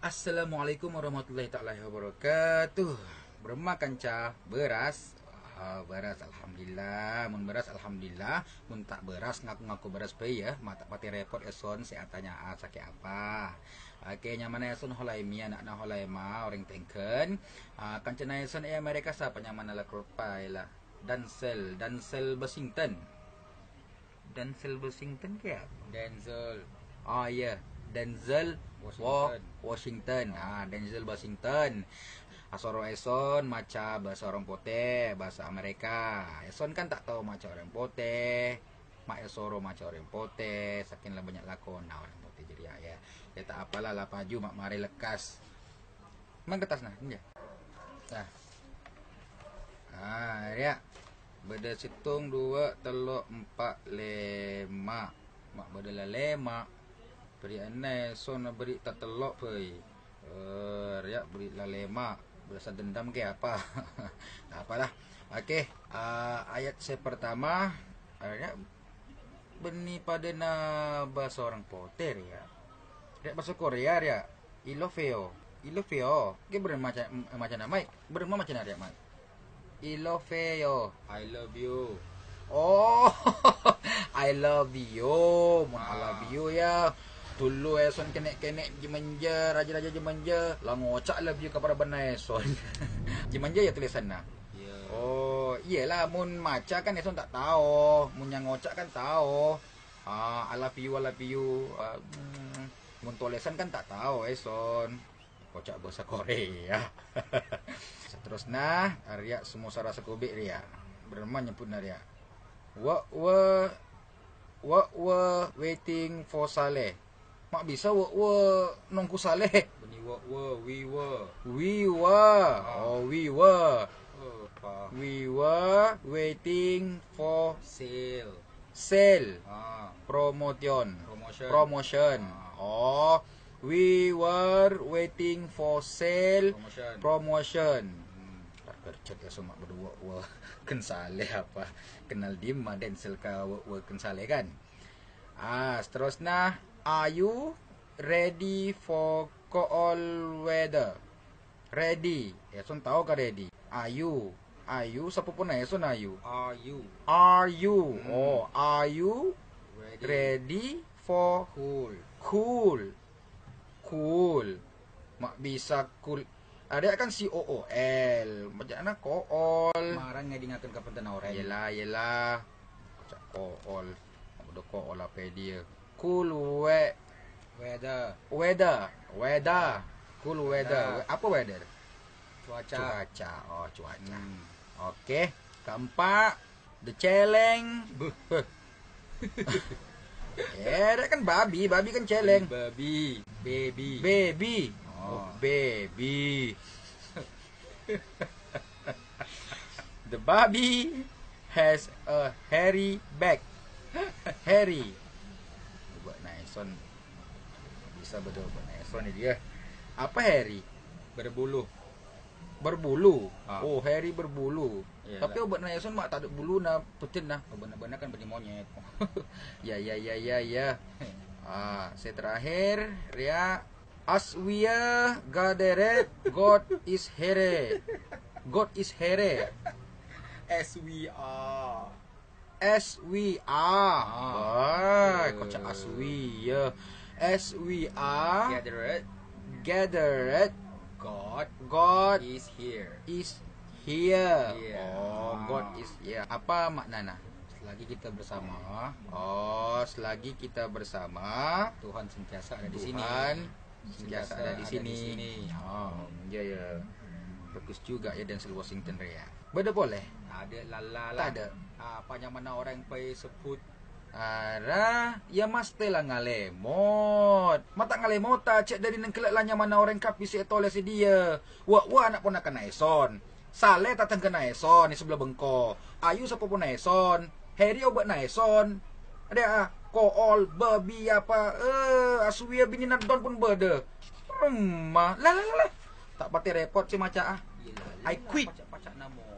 Assalamualaikum warahmatullahi taala wabarakatuh. Bermakan cah beras. Ah, beras alhamdulillah. Mun beras alhamdulillah. Mun tak beras ngaku-ngaku beras pe ya. Mak tak pati repot eson saya tanya ah, sakit apa. Okey, nyaman eson holai mia nak na holai ma orang tengken. Ah, kan cena eson eh mereka siapa nyaman la kropai lah. Dansel, Dansel Washington. Dansel Washington ke? Denzel Ah ya, yeah. Denzel Washington. Washington. Ah, Denzel Washington. Asoro Eson macam bahasa orang putih, bahasa Amerika. Eson kan tak tahu macam orang putih. Mak Esoro macam orang putih. Sakinlah banyak lakon nah orang putih jadi ya. Ya tak apalah lah paju mak mari lekas. Mang kertas nah, ni. Nah. Ah, ya. Beda situng dua, teluk, empat, lima. Mak beda lah lima. Beri anai, so nak beri tak telok pun. Uh, ya, beri lima. Berasa dendam ke apa? tak apalah. Okey, uh, ayat saya pertama. Uh, ya, Beni pada na bahasa orang poter ya. Dia bahasa Korea ya. Ilofeo. Ilofeo. Ke beren macam macam nama. Beren macam mana dia, Mak? Ilofeo. I love you Oh, I love you. Mun I Ah. love you ya. Dulu Eson kenek-kenek jemanja, raja-raja jemanja. Lah ngocak love you kepada benar Eson. jemanja ya tulisan nah. Ya Oh, iyalah mun maca kan Eson tak tahu. Mun yang ngocak kan tahu. Ah, I love you, I love you. Ah, hmm, mun tulisan kan tak tahu Eson. Kocak bahasa Korea. Seterusnya, Arya semua sarah sekubik Ria. Berman nyebut Arya. Wa wa wa wa waiting for Saleh. Mak bisa wa wa nunggu Saleh. Beni wa wa we were We were. Oh, we were. Oh We were waiting for Sale sale Ah promotion. Promotion Promotion. Oh, we were waiting for sale Promotion promotion. Hmm. Kerja ya semua berdua wa kensale apa kenal Dima dan selka wa, wa kensale kan. Ah, seterusnya are you ready for cold weather? Ready. Ya son tahu ka ready? Are you? Are you siapa pun ya son are you? Are you Are you? Hmm. Oh, are you ready ready for Cool cool? Cool. Mak bisa cool. Ada kan C O O L. Macam mana kool? Marang nga dingakan ka pantanaw rin Yelah, yelah. Macam kool. Udah kool apa dia? Cool we Weather weather. Weather. Cool weather. Weather. Apa weather? Cuaca Cuaca. Oh, cuaca. Hmm. Okey. Keempat, the celeng. Buh. Eh, kan babi, babi kan celeng. Baby Baby Baby. Oh. Oh, baby. the baby has a hairy back. Hairy. Naison. Bisa betul buat Naison ni dia. Apa hairy? Berbulu Berbulu. Ah. Oh, hairy berbulu. Yalah. Tapi obat Naison mak tak ada bulu na putin nah. Benar-benar kan beni monyet. ya ya ya ya ya. Ah, saya terakhir Ria Aswia Gaderet God is here. God is here. S we are S we are. Ah, Ah. kocak aswi ya. S we are Gathered gathered. God God is here is here. Yeah. Oh. God is here. Apa maknanya? Selagi kita bersama Oh, selagi kita bersama Tuhan sentiasa ada di sini Tuhan sentiasa ada di ada sini. di sini. Oh, ya ya. Bagus juga ya Denzel Washington Ria. Beda boleh. Ada lala Tak lah ada. Apa yang mana orang pergi sebut Ara, ya mesti lah ngalemot. Mata ngalemot tak cek dari nengkelak lah mana orang kapi si etole si dia. Wah, wah anak pun nak kena eson. Saleh tak kena eson di sebelah bengko. Ayu siapa pun eson. Harry obat na eson. Ada ah, kool, babi apa. Eh, asuia bini nadon pun berde. Rumah. Lah lah lah tak patut repot cik macam ah. Yelah, I quit. Pacak, pacak nama.